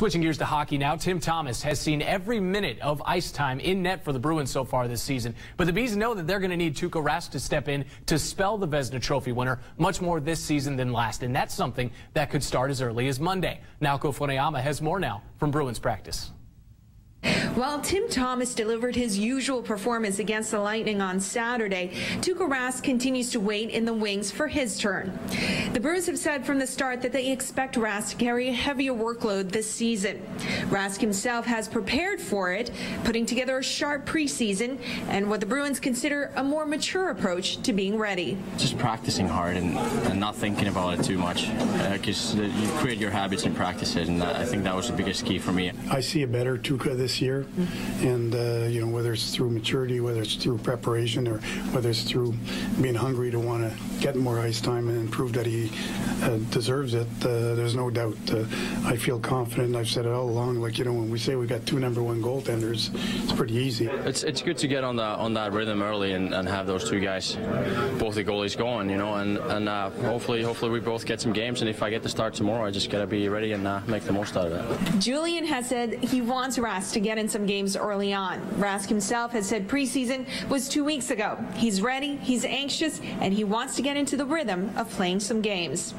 Switching gears to hockey now, Tim Thomas has seen every minute of ice time in net for the Bruins so far this season. But the Bees know that they're going to need Tuukka Rask to step in to spell the Vezina Trophy winner much more this season than last. And that's something that could start as early as Monday. Naoko Funayama has more now from Bruins practice. While Tim Thomas delivered his usual performance against the Lightning on Saturday, Tuukka Rask continues to wait in the wings for his turn. The Bruins have said from the start that they expect Rask to carry a heavier workload this season. Rask himself has prepared for it, putting together a sharp preseason and what the Bruins consider a more mature approach to being ready. Just practicing hard and, and not thinking about it too much because uh, you create your habits and practice it, and I think that was the biggest key for me. I see a better Tuukka this this year, and uh, you know whether it's through maturity, whether it's through preparation, or whether it's through being hungry to want to get more ice time and prove that he uh, deserves it. Uh, there's no doubt. Uh, I feel confident. I've said it all along. Like you know, when we say we got two number one goaltenders, it's pretty easy. It's it's good to get on the on that rhythm early and, and have those two guys, both the goalies going. You know, and and uh, hopefully hopefully we both get some games. And if I get to start tomorrow, I just gotta be ready and uh, make the most out of it. Julien has said he wants Rask to get in some games early on. Rask himself has said preseason was two weeks ago. He's ready, he's anxious, and he wants to get into the rhythm of playing some games.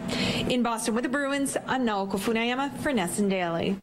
In Boston with the Bruins, I'm Naoko Funayama for NESN Daily.